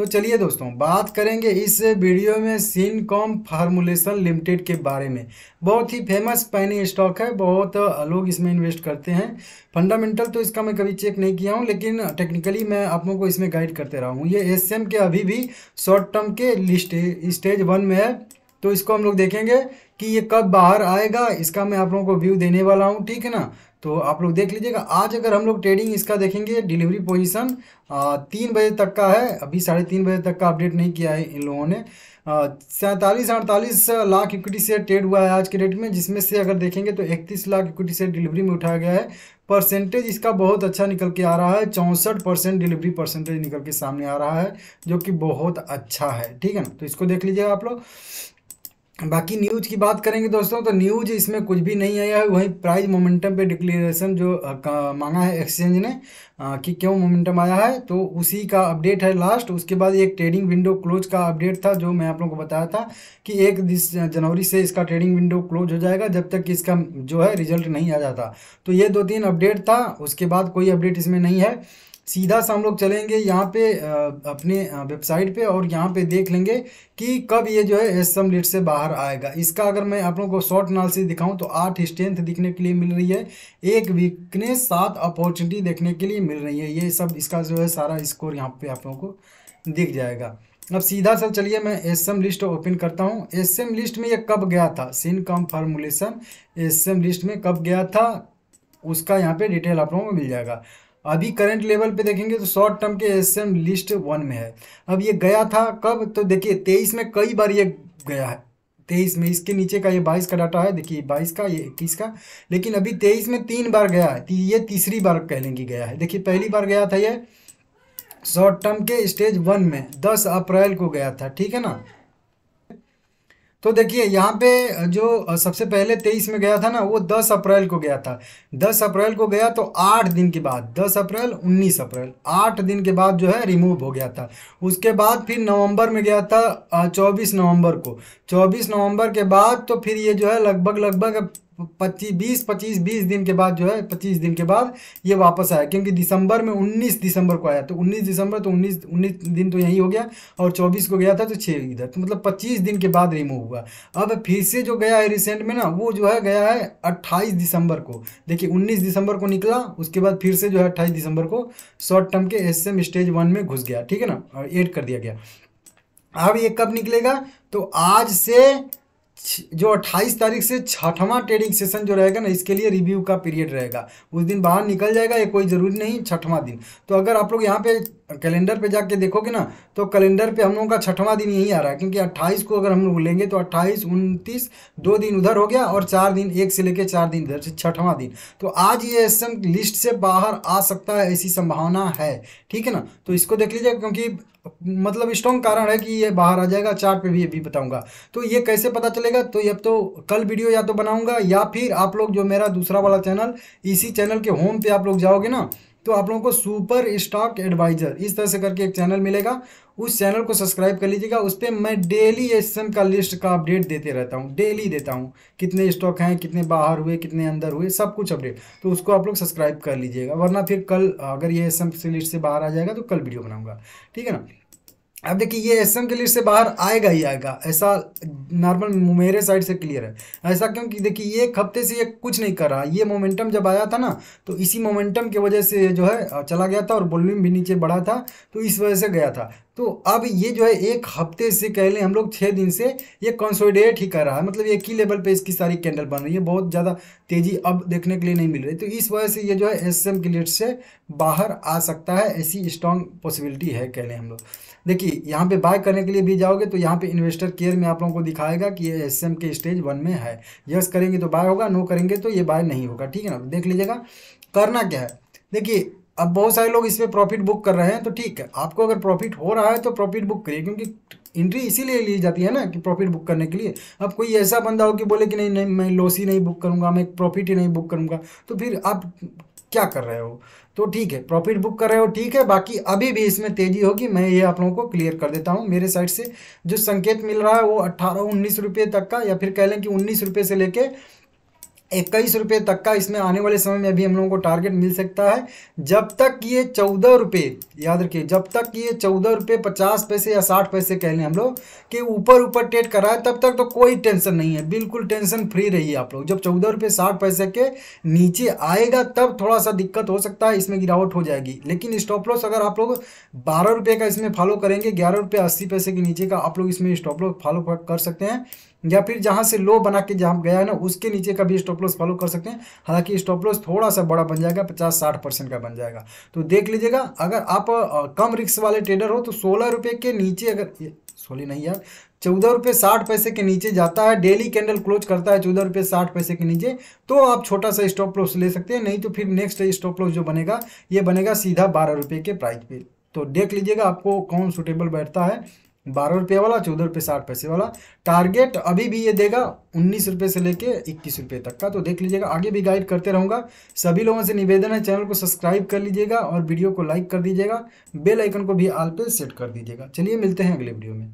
तो चलिए दोस्तों, बात करेंगे इस वीडियो में सिनकॉम फार्मुलेशन लिमिटेड के बारे में। बहुत ही फ़ेमस पैनी स्टॉक है, बहुत लोग इसमें इन्वेस्ट करते हैं। फंडामेंटल तो इसका मैं कभी चेक नहीं किया हूँ, लेकिन टेक्निकली मैं आप लोगों को इसमें गाइड करते रहा हूँ। ये एस के अभी भी शॉर्ट टर्म के लिस्ट स्टेज वन में है तो इसको हम लोग देखेंगे। कि ये कब बाहर आएगा, इसका मैं आप लोगों को व्यू देने वाला हूँ, ठीक है ना? तो आप लोग देख लीजिएगा, आज अगर हम लोग ट्रेडिंग इसका देखेंगे डिलीवरी पोजीशन तीन बजे तक का है, अभी साढ़े तीन बजे तक का अपडेट नहीं किया है इन लोगों ने। सैंतालीस, अड़तालीस लाख इक्विटी शेयर ट्रेड हुआ है आज के डेट में, जिसमें से अगर देखेंगे तो इकतीस लाख इक्विटी शेयर डिलीवरी में उठाया गया है। परसेंटेज इसका बहुत अच्छा निकल के आ रहा है, चौंसठ परसेंट डिलीवरी परसेंटेज निकल के सामने आ रहा है, जो कि बहुत अच्छा है, ठीक है ना? तो इसको देख लीजिएगा आप लोग। बाकी न्यूज़ की बात करेंगे दोस्तों तो न्यूज़ इसमें कुछ भी नहीं आया है वही प्राइस मोमेंटम पे डिक्लेरेशन जो मांगा है एक्सचेंज ने आ, कि क्यों मोमेंटम आया है तो उसी का अपडेट है लास्ट उसके बाद एक ट्रेडिंग विंडो क्लोज का अपडेट था जो मैं आप लोगों को बताया था कि एक जनवरी से इसका ट्रेडिंग विंडो क्लोज हो जाएगा जब तक कि इसका जो है रिज़ल्ट नहीं आ जाता। तो ये दो तीन अपडेट था उसके बाद कोई अपडेट इसमें नहीं है। सीधा सा हम लोग चलेंगे यहाँ पे अपने वेबसाइट पे और यहाँ पे देख लेंगे कि कब ये जो है एस एम लिट से बाहर आएगा। इसका अगर मैं आप लोगों को शॉर्ट नाल से दिखाऊँ तो आठ स्ट्रेंथ दिखने के लिए मिल रही है, एक वीकनेस सात अपॉर्चुनिटी देखने के लिए मिल रही है। ये सब इसका जो है सारा स्कोर यहाँ पे आप लोगों को दिख जाएगा। अब सीधा सा चलिए मैं एस एम लिस्ट ओपन करता हूँ। एस एम लिस्ट में ये कब गया था? Syncom formulation S M list में कब गया था? उसका यहाँ पे डिटेल आप लोगों को मिल जाएगा। अभी करंट लेवल पे देखेंगे तो शॉर्ट टर्म के एस एम लिस्ट वन में है। अब ये गया था कब? तो देखिए, तेईस में कई बार ये गया है। तेईस में इसके नीचे का ये बाईस का डाटा है, देखिए बाईस का, ये इक्कीस का। लेकिन अभी तेईस में तीन बार गया है ये तीसरी बार कह लेंगे गया है। देखिए, पहली बार गया था ये शॉर्ट टर्म के स्टेज वन में, दस अप्रैल को गया था, ठीक है ना? तो देखिए, यहाँ पे जो सबसे पहले तेईस में गया था ना, वो दस अप्रैल को गया था। दस अप्रैल को गया तो आठ दिन के बाद, दस अप्रैल, उन्नीस अप्रैल, आठ दिन के बाद जो है रिमूव हो गया था। उसके बाद फिर नवंबर में गया था चौबीस नवंबर को। चौबीस नवंबर के बाद तो फिर ये जो है लगभग लगभग पच्चीस, बीस पच्चीस, बीस दिन के बाद जो है, पच्चीस दिन के बाद ये वापस आया, क्योंकि दिसंबर में उन्नीस दिसंबर को आया तो उन्नीस दिसंबर तो उन्नीस उन्नीस दिन तो यही हो गया, और चौबीस को गया था तो छः इधर तो मतलब पच्चीस दिन के बाद रिमूव हुआ। अब फिर से जो गया है रिसेंट में ना, वो जो है, गया है अट्ठाईस दिसंबर को। देखिए, उन्नीस दिसंबर को निकला, उसके बाद फिर से जो है अट्ठाईस दिसंबर को शॉर्ट टर्म के एसएम स्टेज वन में घुस गया, ठीक है ना, और एड कर दिया गया। अब ये कब निकलेगा? तो आज से जो 28 तारीख से छठवां ट्रेडिंग सेशन जो रहेगा ना, इसके लिए रिव्यू का पीरियड रहेगा। उस दिन बाहर निकल जाएगा, ये कोई ज़रूरी नहीं, छठवां दिन। तो अगर आप लोग यहाँ पे कैलेंडर पे जाके देखोगे ना तो कैलेंडर पे हम लोगों का छठवां दिन यही आ रहा है, क्योंकि 28 को अगर हम लोग लेंगे तो 28 उनतीस, दो दिन उधर हो गया और चार दिन, एक से लेके चार दिन इधर से छठवां दिन। तो आज ये एसएम लिस्ट से बाहर आ सकता है, ऐसी संभावना है, ठीक है ना? तो इसको देख लीजिए, क्योंकि मतलब स्ट्रॉन्ग कारण है कि ये बाहर आ जाएगा, चार्ट पे भी ये भी बताऊँगा। तो ये कैसे पता चलेगा तो ये तो कल वीडियो या तो बनाऊँगा, या फिर आप लोग जो मेरा दूसरा वाला चैनल, इसी चैनल के होम पे आप लोग जाओगे ना तो आप लोगों को सुपर स्टॉक एडवाइजर इस तरह से करके एक चैनल मिलेगा। उस चैनल को सब्सक्राइब कर लीजिएगा, उस पर मैं डेली एस का लिस्ट का अपडेट देते रहता हूँ डेली देता हूँ, कितने स्टॉक हैं, कितने बाहर हुए, कितने अंदर हुए, सब कुछ अपडेट तो उसको आप लोग सब्सक्राइब कर लीजिएगा, वरना फिर कल, अगर ये एस से लिस्ट से बाहर आ जाएगा तो कल वीडियो बनाऊँगा, ठीक है ना? अब देखिए, ये एस के लिस्ट से बाहर आएगा ही आएगा, ऐसा नॉर्मल मेरे साइड से क्लियर है। ऐसा क्योंकि देखिए एक हफ़्ते से ये कुछ नहीं कर रहा। ये मोमेंटम जब आया था ना तो इसी मोमेंटम की वजह से जो है चला गया था और वॉल्यूम भी नीचे बढ़ा था तो इस वजह से गया था। तो अब ये जो है, एक हफ़्ते से कह लें हम लोग छः दिन से ये कंसोलिडेट ही कर रहा है। मतलब एक ही लेवल पे इसकी सारी कैंडल बन रही है। बहुत ज़्यादा तेज़ी अब देखने के लिए नहीं मिल रही। तो इस वजह से ये जो है एस एम की से बाहर आ सकता है। ऐसी स्ट्रॉन्ग पॉसिबिलिटी है, कह लें हम लोग। देखिए, यहाँ पे बाय करने के लिए भी जाओगे तो यहाँ पे इन्वेस्टर केयर में आप लोगों को दिखाएगा कि ये एस के स्टेज वन में है। यस करेंगे तो बाय होगा नो करेंगे तो ये बाय नहीं होगा, ठीक है ना? देख लीजिएगा, करना क्या है? देखिए, अब बहुत सारे लोग इस पर प्रॉफिट बुक कर रहे हैं तो ठीक है, आपको अगर प्रॉफिट हो रहा है तो प्रॉफिट बुक करिए, क्योंकि एंट्री इसीलिए ली जाती है ना कि प्रॉफिट बुक करने के लिए। अब कोई ऐसा बंदा हो कि बोले कि नहीं नहीं, मैं लॉस ही नहीं बुक करूँगा, मैं प्रॉफिट ही नहीं बुक करूँगा तो फिर आप क्या कर रहे हो? तो ठीक है प्रॉफिट बुक कर रहे हो, ठीक है, बाकी अभी भी इसमें तेज़ी होगी, मैं ये आप लोगों को क्लियर कर देता हूँ। मेरे साइड से जो संकेत मिल रहा है वो अट्ठारह उन्नीस रुपये तक का या फिर कह लें कि उन्नीस रुपये से लेके इक्कीस रुपये तक का इसमें आने वाले समय में अभी हम लोगों को टारगेट मिल सकता है। जब तक ये चौदह रुपये याद रखिए, जब तक ये चौदह रुपये पचास पैसे या साठ पैसे कह लें हम लोग, कि ऊपर ऊपर ट्रेड कराए तब तक तो कोई टेंशन नहीं है। बिल्कुल टेंशन फ्री रहिए आप लोग। जब चौदह रुपये साठ पैसे के नीचे आएगा, तब थोड़ा सा दिक्कत हो सकता है, इसमें गिरावट हो जाएगी। लेकिन स्टॉप लॉस अगर आप लोग बारह रुपये का इसमें फॉलो करेंगे, ग्यारह रुपये अस्सी पैसे के नीचे का आप लोग इसमें स्टॉप लॉस फॉलो कर सकते हैं। या फिर जहाँ से लो बना के जहाँ गया है ना, उसके नीचे का भी स्टॉप लॉस फॉलो कर सकते हैं। हालाँकि स्टॉप लॉस थोड़ा सा बड़ा बन जाएगा, पचास साठ परसेंट का बन जाएगा। तो देख लीजिएगा, अगर आप कम रिक्स वाले ट्रेडर हो तो सोलह रुपये के नीचे अगर सोलह नहीं यार, चौदह रुपये साठ पैसे के नीचे जाता है डेली कैंडल क्लोज करता है चौदह रुपये साठ पैसे के नीचे तो आप छोटा सा स्टॉप लॉस ले सकते हैं, नहीं तो फिर नेक्स्ट स्टॉप लॉस जो बनेगा, ये बनेगा सीधा बारह रुपये के प्राइस पे। तो देख लीजिएगा आपको कौन सुटेबल बैठता है। बारह रुपये वाला, चौदह रुपये साठ पैसे वाला। टारगेट अभी भी ये देगा, उन्नीस रुपये से लेके इक्कीस रुपये तक का। तो देख लीजिएगा, आगे भी गाइड करते रहूँगा। सभी लोगों से निवेदन है चैनल को सब्सक्राइब कर लीजिएगा और वीडियो को लाइक कर दीजिएगा। बेल आइकन को भी आल पे सेट कर दीजिएगा। चलिए मिलते हैं अगले वीडियो में।